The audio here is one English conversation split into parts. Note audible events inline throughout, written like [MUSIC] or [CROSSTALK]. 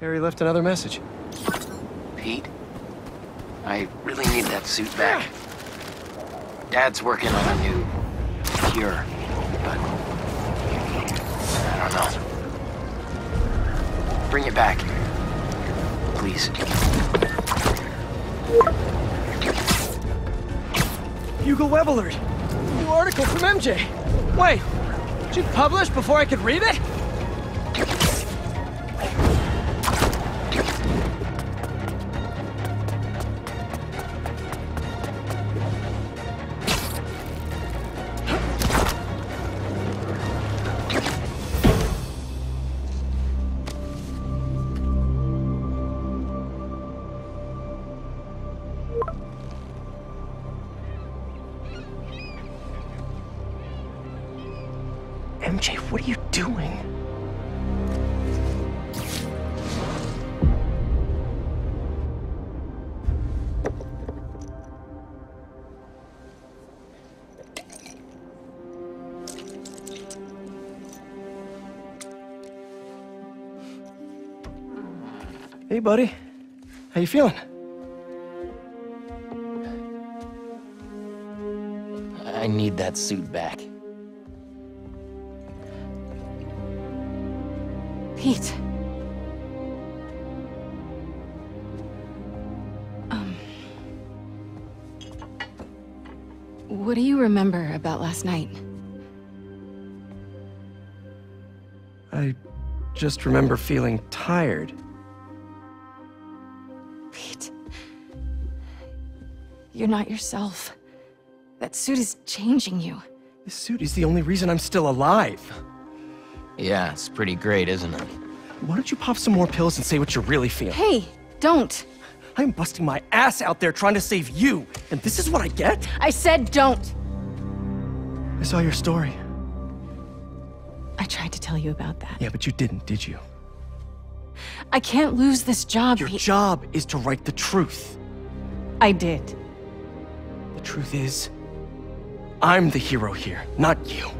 Harry left another message. Pete, I really need that suit back. Dad's working on a new cure, but I don't know. Bring it back. Please. Hugo Web alert! New article from MJ! Wait, did you publish before I could read it? Hey, buddy. How you feeling? I need that suit back. Pete. Um. What do you remember about last night? I just remember feeling tired. You're not yourself. That suit is changing you. This suit is the only reason I'm still alive. Yeah, it's pretty great, isn't it? Why don't you pop some more pills and say what you're really feeling? Hey, don't. I'm busting my ass out there trying to save you, and this is what I get? I said don't. I saw your story. I tried to tell you about that. Yeah, but you didn't, did you? I can't lose this job, Your Pete. job is to write the truth. I did. Truth is, I'm the hero here, not you.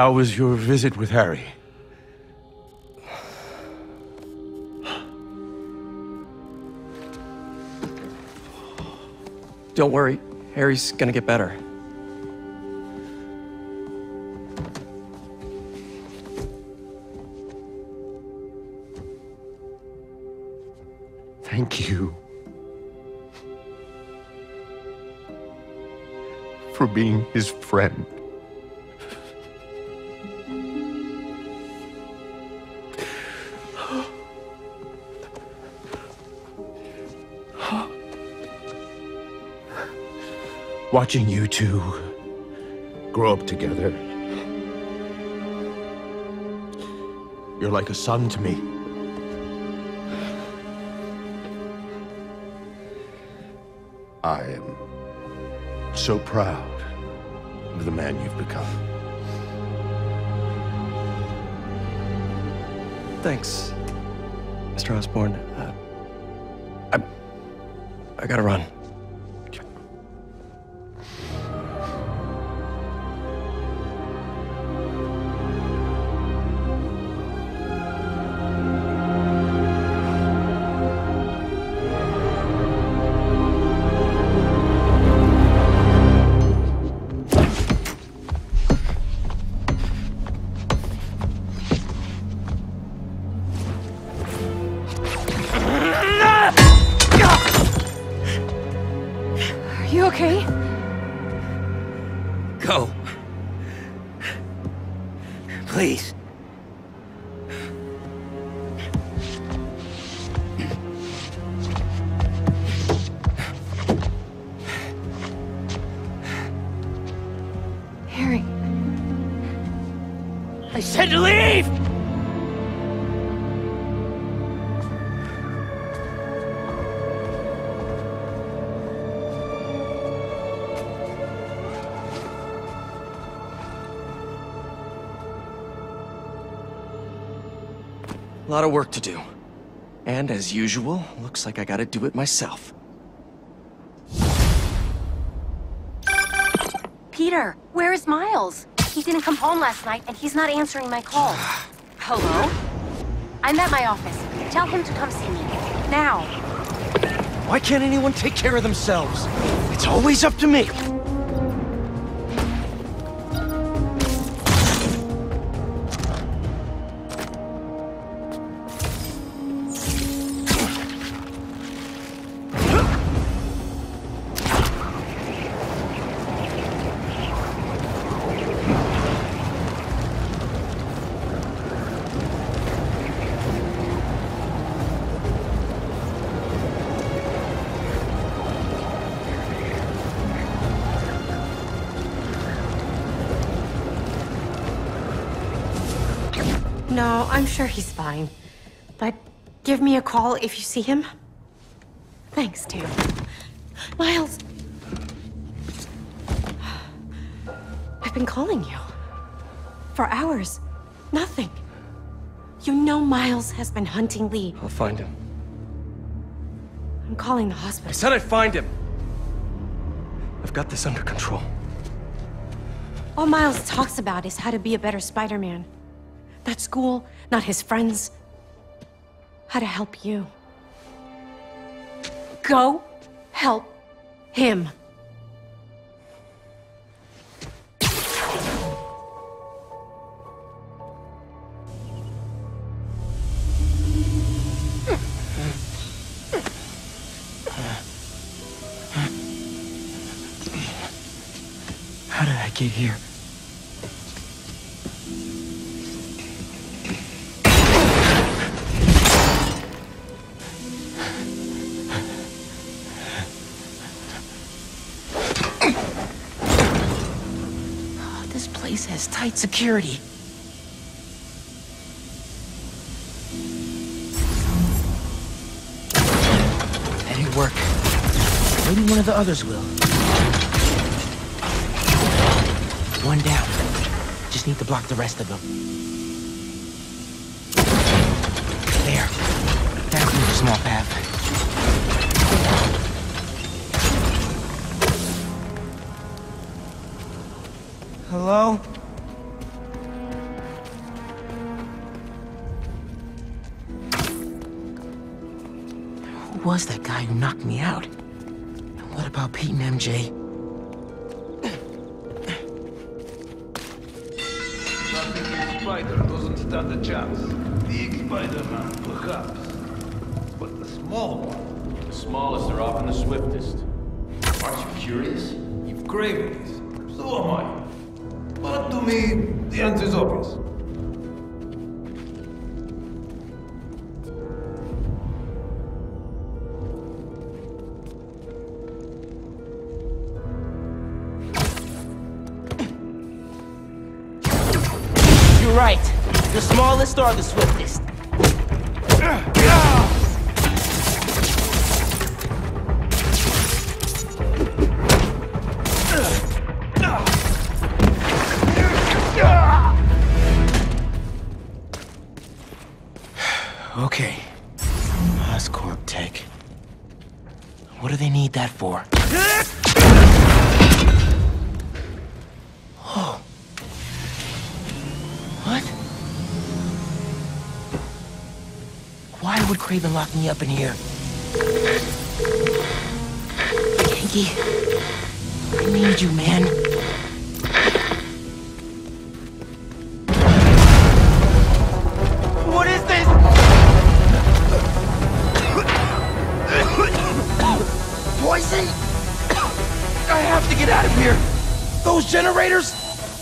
How was your visit with Harry? Don't worry, Harry's gonna get better. Thank you. For being his friend. Watching you two grow up together. You're like a son to me. I am so proud of the man you've become. Thanks, Mr. Osborn. Uh, I, I gotta run. A lot of work to do. And as usual, looks like I gotta do it myself. Peter, where is Miles? He didn't come home last night, and he's not answering my calls. [SIGHS] Hello? I'm at my office. Tell him to come see me. Now. Why can't anyone take care of themselves? It's always up to me. No, I'm sure he's fine. But give me a call if you see him. Thanks, Tim. Miles! I've been calling you. For hours. Nothing. You know Miles has been hunting Li. I'll find him. I'm calling the hospital. I said I'd find him. I've got this under control. All Miles talks about is how to be a better Spider-Man. Not school, not his friends. How to help you. Go help him. How did I get here? Tight security. That didn't work. Maybe one of the others will. One down. Just need to block the rest of them. Was that guy who knocked me out? And what about Pete and MJ? Nothing Spider doesn't stand a chance. Big Spider-Man, perhaps. But the small one, The smallest are often the swiftest. Aren't you curious? you've craved this. So am I. But to me, the answer's obvious. The smallest are the swiftest. Okay. Oscorp Tech. What do they need that for? Would Kraven lock me up in here? Ganke, I need you, man. What is this? Poison? I have to get out of here. Those generators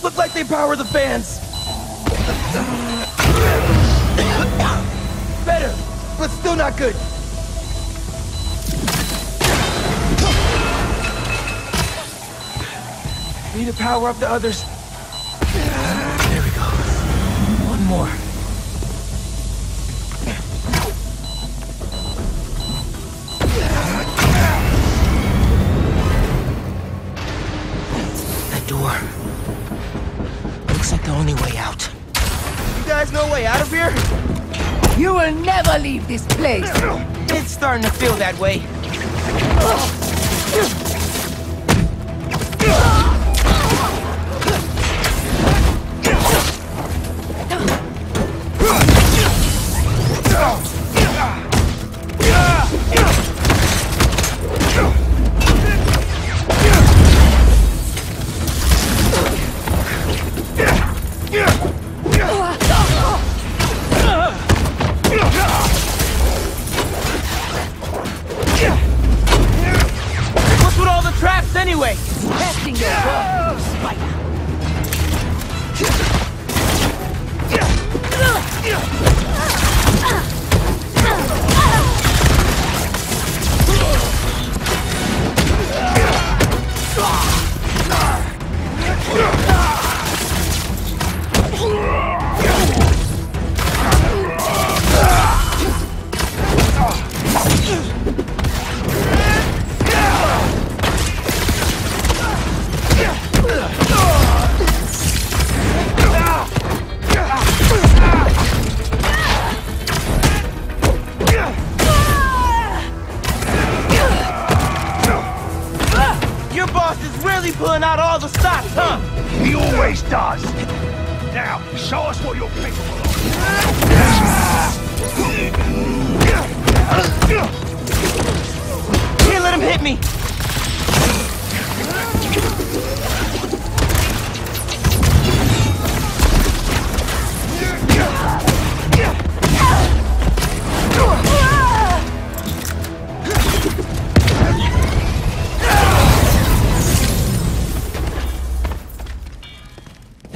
look like they power the fans. Still not good. Need to power up the others. There we go. One more. That door. Looks like the only way out. You guys know way out of here? You will never leave this place. It's starting to feel that way. What's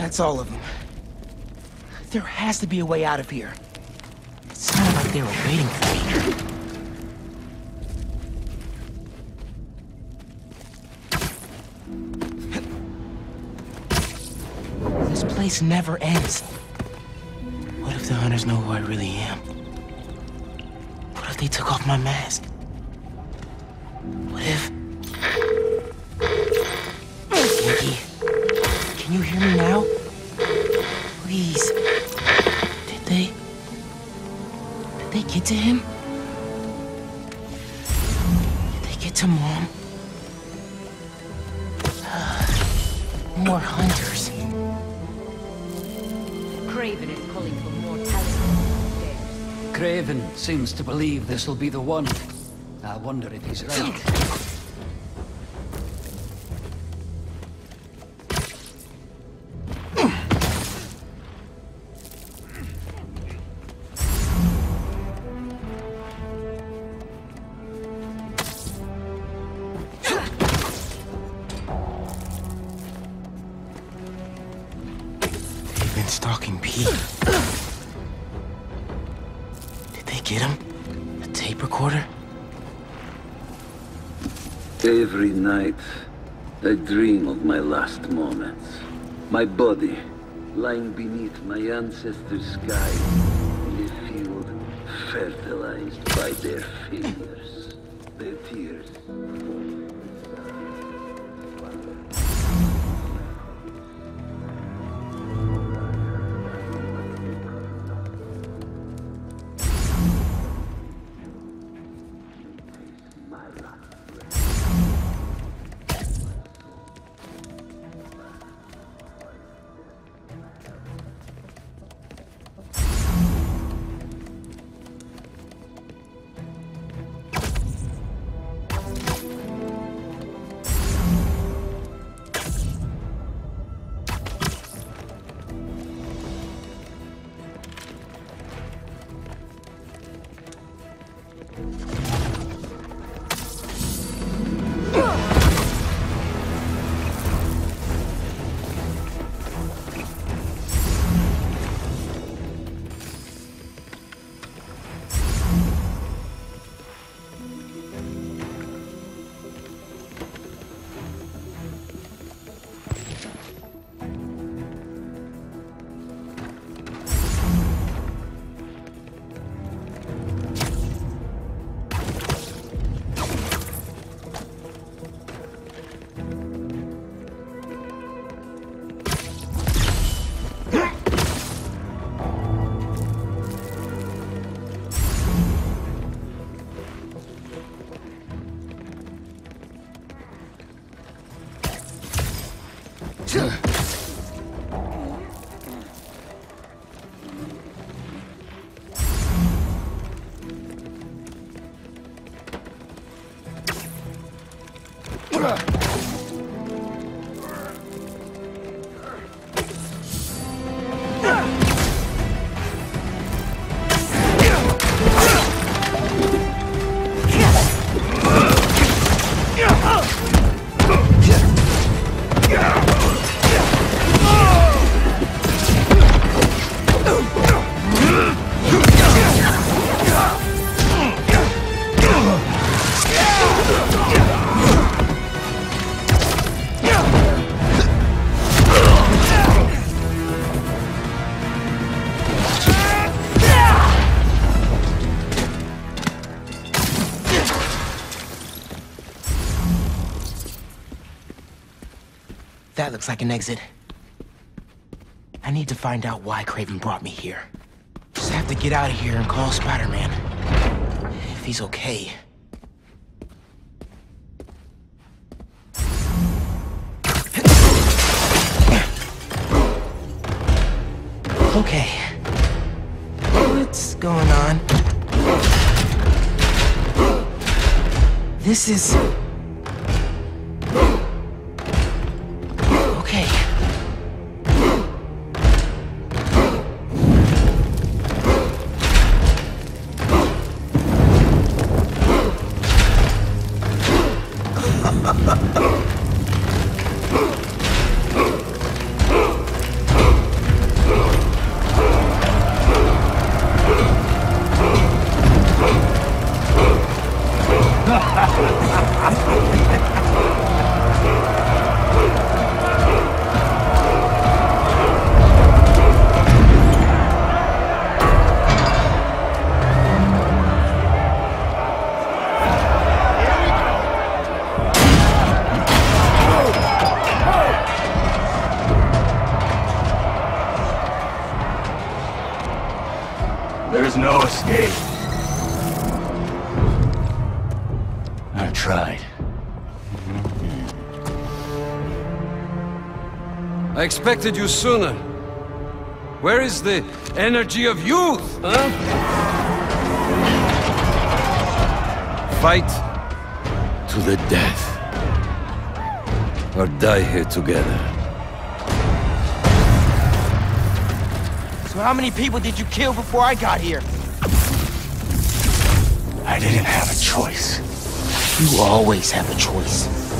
That's all of them. There has to be a way out of here. It's not like they were waiting for me. This place never ends. What if the hunters know who I really am? What if they took off my mask? What if... Can you hear me now? Please. Did they... Did they get to him? Did they get to Mom? [SIGHS] More hunters. Kraven is calling for more talent. Kraven seems to believe this will be the one. I wonder if he's right. Every night, I dream of my last moments. My body lying beneath my ancestors' sky in a field fertilized by their failures, their tears. That looks like an exit. I need to find out why Kraven brought me here. Just have to get out of here and call Spider-Man. If he's okay. Okay. What's going on? This is... expected you sooner. Where is the energy of youth, huh? Fight to the death. Or die here together. So how many people did you kill before I got here? I didn't have a choice. You always have a choice.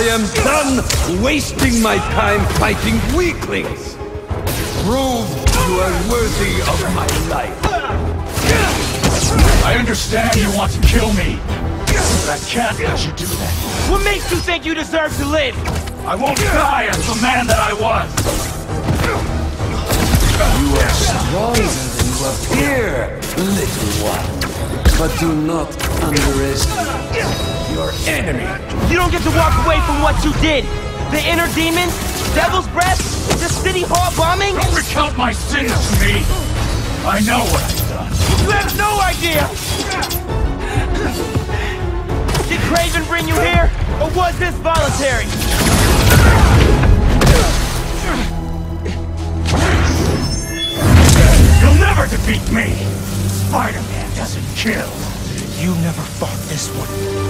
I am done wasting my time fighting weaklings. Prove you are worthy of my life. I understand you want to kill me, but I can't let you do that. What makes you think you deserve to live? I won't die as the man that I was. You are stronger than you appear, little one. But do not underestimate your enemy. You don't get to walk away from what you did. The inner demon, devil's breath, the city hall bombing. Don't recount my sins to me. I know what I've done. You have no idea. Did Kraven bring you here, or was this voluntary? You'll never defeat me. Spider-Man doesn't kill. You never fought this one.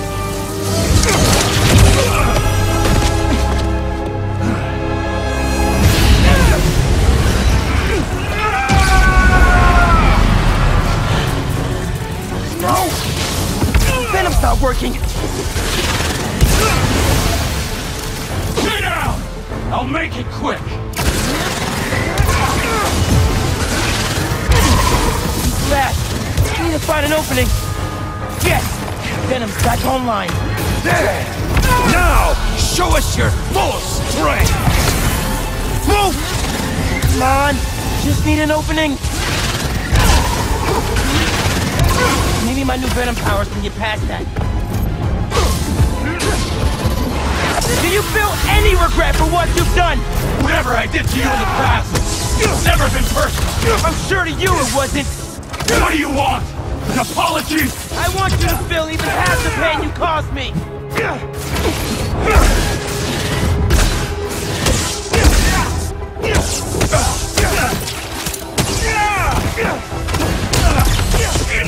No! Venom's not working! Sit down! I'll make it quick. We need to find an opening! Yes! Venom's back online! There! Now, show us your full strength! Move! Come on! Just need an opening! Maybe my new Venom powers can get past that. Do you feel any regret for what you've done? Whatever I did to you in the past, it's Never been personal. I'm sure to you it wasn't. What do you want? An apology? I want you to feel even half the pain you caused me.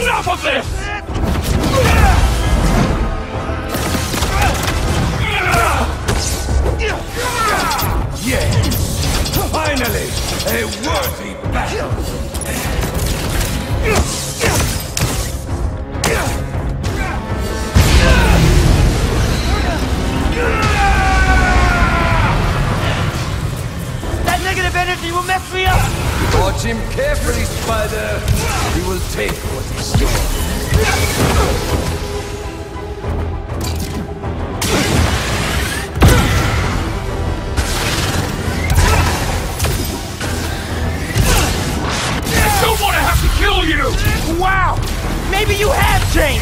Enough of this! Yes! Finally! A worthy battle! Energy will mess me up. Watch him carefully, Spider. He will take what he stole. I don't want to have to kill you! Wow! Maybe you have changed!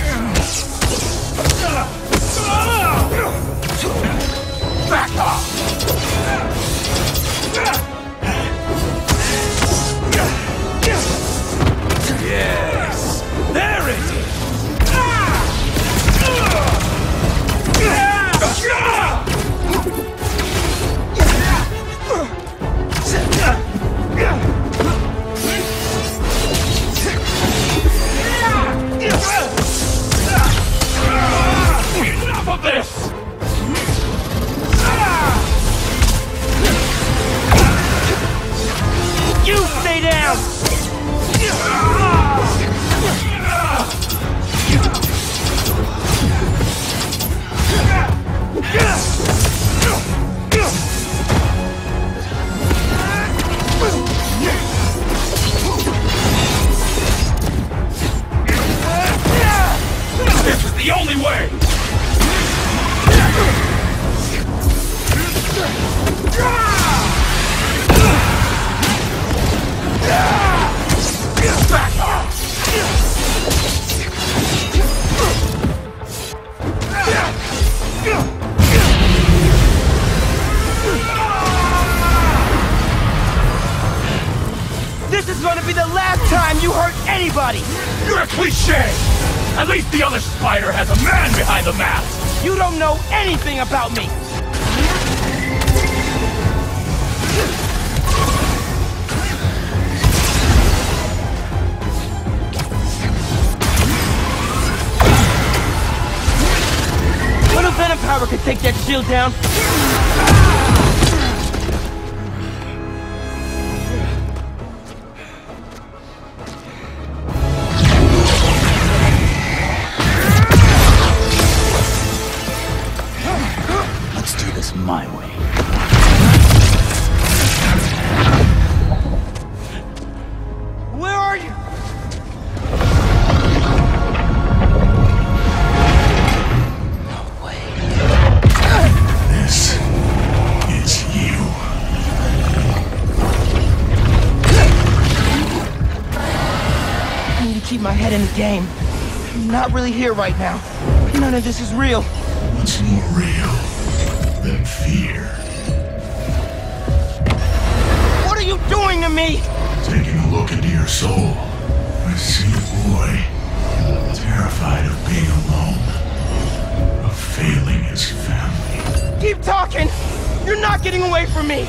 Not really here right now. None of this is real. What's more real than fear? What are you doing to me? Taking a look into your soul, I see a boy terrified of being alone, of failing his family. Keep talking! You're not getting away from me!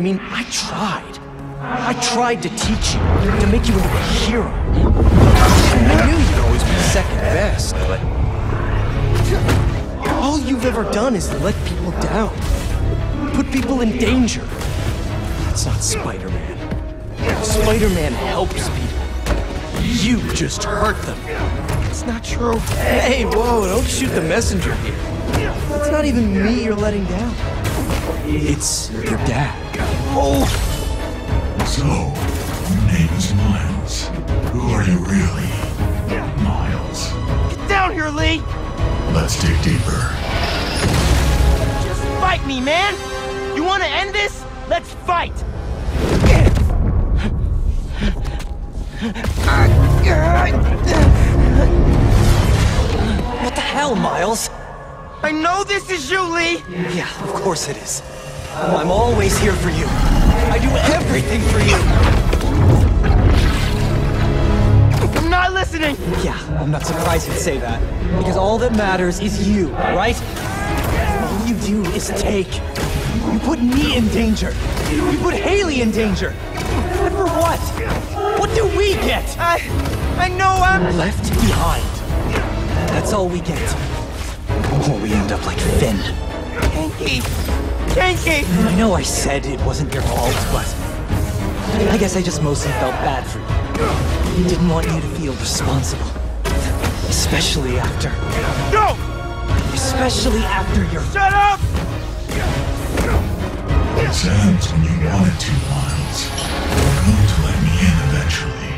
I mean, I tried. I tried to teach you, to make you into a hero. I knew you'd always be second best, but... All you've ever done is let people down. Put people in danger. That's not Spider-Man. Spider-Man helps people. You just hurt them. It's not true. Hey, whoa, don't shoot the messenger here. It's not even me you're letting down. It's your dad. Oh! So, your name is Miles. Who are you really? Miles. Get down here, Li! Let's dig deeper. Just fight me, man! You wanna end this? Let's fight! What the hell, Miles? I know this is you, Li! Yeah, of course it is. Oh, I'm always here for you. I do everything for you. I'm not listening! Yeah, I'm not surprised you'd say that. Because all that matters is you, right? All you do is take. You put me in danger. You put Hailey in danger. And for what? What do we get? I... I know uh, I'm... Left behind. That's all we get. Or we end up like Phin. Kinky! Kinky! I know I said it wasn't your fault, but... I guess I just mostly felt bad for you. Didn't want you to feel responsible. Especially after... No! Especially after your... Shut up! This ends when you wanted to, Miles. You're going to let me in eventually.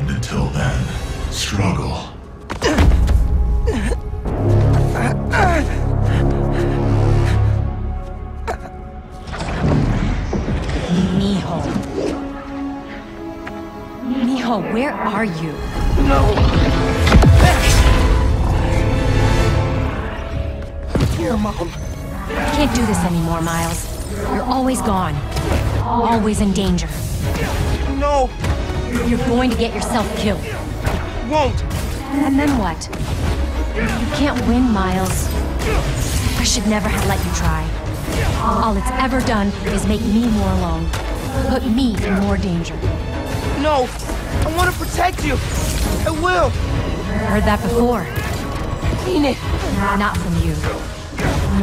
And until then, struggle. Are you? No! Here, Mom. I can't do this anymore, Miles. You're always gone. Always in danger. No! You're going to get yourself killed. Won't! And then what? You can't win, Miles. I should never have let you try. All it's ever done is make me more alone. Put me in more danger. No! I want to protect you! I will! Heard that before. Mean it! Not from you.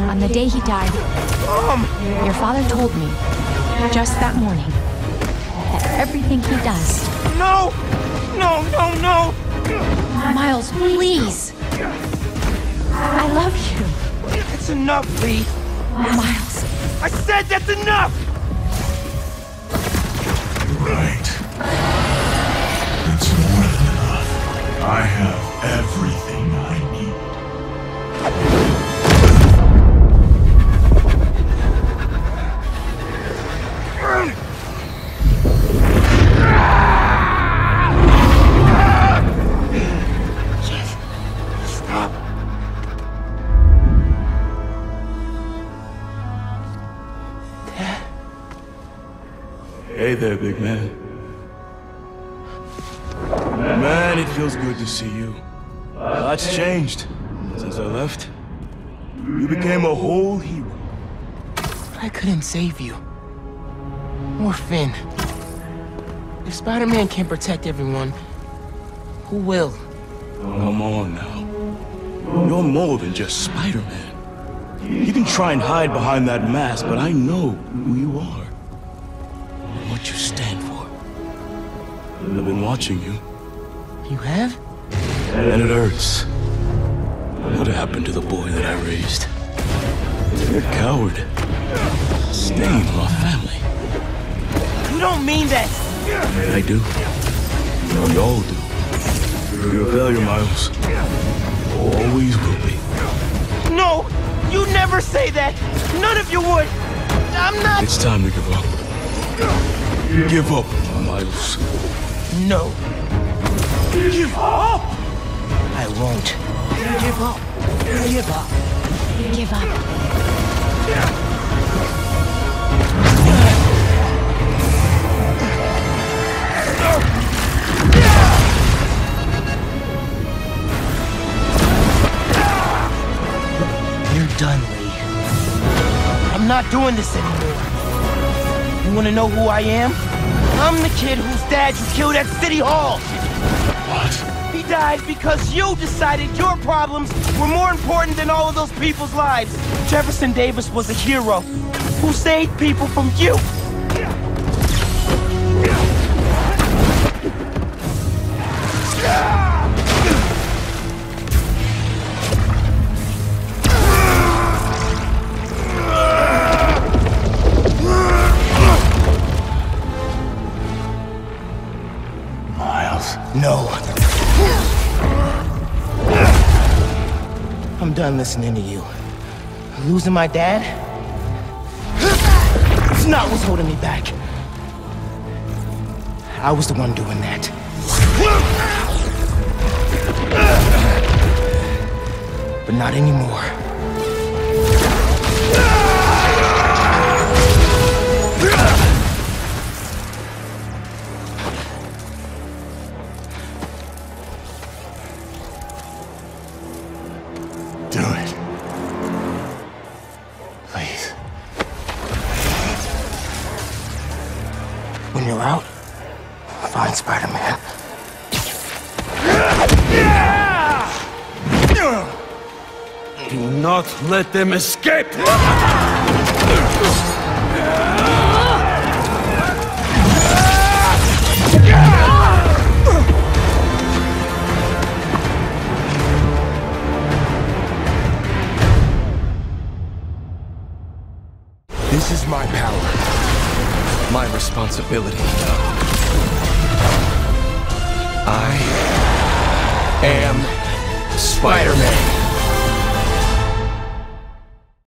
On the day he died, Mom! your father told me, just that morning, that everything he does. No! No, no, no! Miles, please! I love you. It's enough, Li! Miles. I said that's enough! Right. I have everything I need. Stop! Hey there, big man. Man, to see you. A lot's changed since I left. You became a whole hero. But I couldn't save you. Or Phin. If Spider-Man can't protect everyone, who will? Come on now. You're more than just Spider-Man. You can try and hide behind that mask, but I know who you are. And what you stand for. I've been watching you. You have? And it hurts. What happened to the boy that I raised? You're a coward. Stain our family. You don't mean that! I do. We all do. You're a failure, Miles. Always will be. No! You never say that! None of you would! I'm not- It's time to give up. Give up, Miles. No. Give up! I won't. Give up. Give up. Give up. You're done, Li. I'm not doing this anymore. You wanna know who I am? I'm the kid whose dad you killed at City Hall! What? Died because you decided your problems were more important than all of those people's lives. Jefferson Davis was a hero who saved people from you. Done listening to you. Losing my dad? It's not what's holding me back. I was the one doing that. But not anymore. Let them escape!